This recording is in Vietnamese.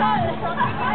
Let's go.